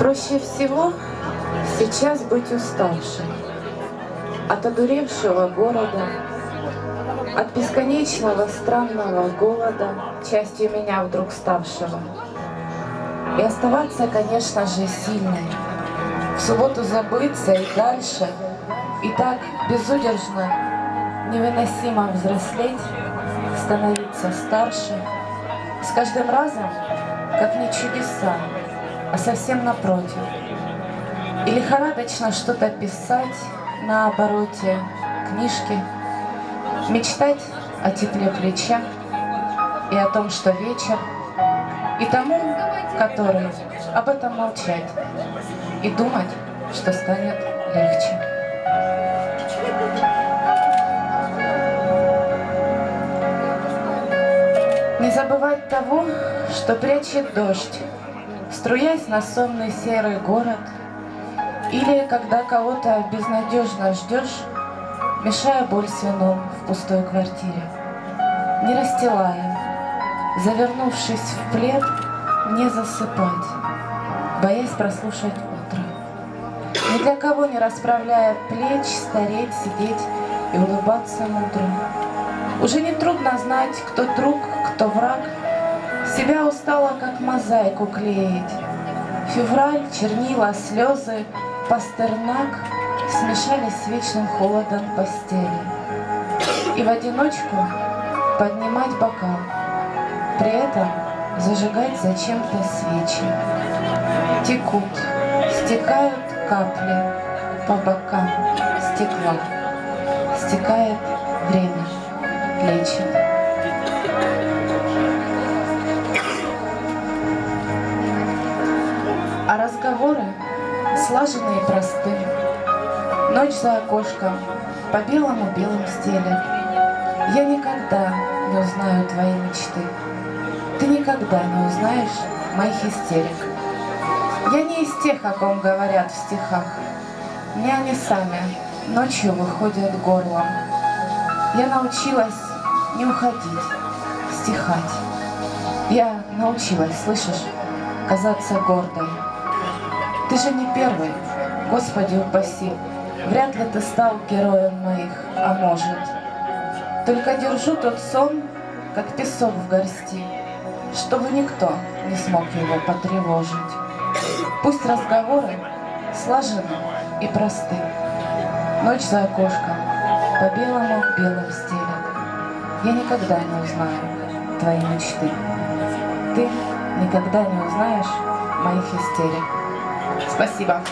Проще всего сейчас быть уставшим от одуревшего города, от бесконечного странного голода, частью меня вдруг ставшего. И оставаться, конечно же, сильной, в субботу забыться и дальше, и так безудержно, невыносимо взрослеть, становиться старше, с каждым разом, как не чудеса, а совсем напротив. И лихорадочно что-то писать на обороте книжки, мечтать о тепле плеча и о том, что вечер, и тому, который об этом молчать и думать, что станет легче. Не забывать того, что прячет дождь, струясь на сонный серый город, или когда кого-то безнадежно ждешь, мешая боль свином в пустой квартире, не расстилая, завернувшись в плед, не засыпать, боясь прослушать утро. Ни для кого не расправляя плеч, стареть, сидеть и улыбаться мудро. Уже не трудно знать, кто друг, кто враг, себя устала, как мозаику клеить. Февраль, чернила, слезы, пастернак Смешались с вечным холодом постели. И в одиночку поднимать бокал, При этом зажигать зачем-то свечи. Текут, стекают капли по бокам стекла. Стекает время, разговоры слаженные и просты. Ночь за окошком, по белому белым стеле. Я никогда не узнаю твои мечты. Ты никогда не узнаешь моих истерик. Я не из тех, о ком говорят в стихах. Мне они сами ночью выходят горлом. Я научилась не уходить, стихать. Я научилась, слышишь, казаться гордой. Ты же не первый, Господи упаси. Вряд ли ты стал героем моих, а может. Только держу тот сон, как песок в горсти, Чтобы никто не смог его потревожить. Пусть разговоры слажены и просты. Ночь за окошком по белому белым стелет. Я никогда не узнаю твои мечты. Ты никогда не узнаешь моих истерик. Спасибо.